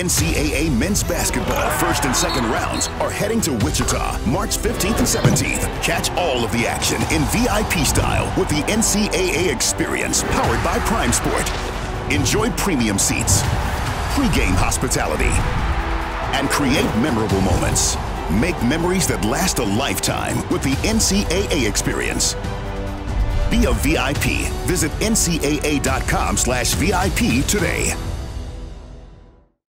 NCAA men's basketball first and second rounds are heading to Wichita March 15th and 17th. Catch all of the action in VIP style with the NCAA experience powered by PrimeSport. Enjoy premium seats, pregame hospitality, and create memorable moments. Make memories that last a lifetime with the NCAA experience. Be a VIP. Visit ncaa.com slash VIP today.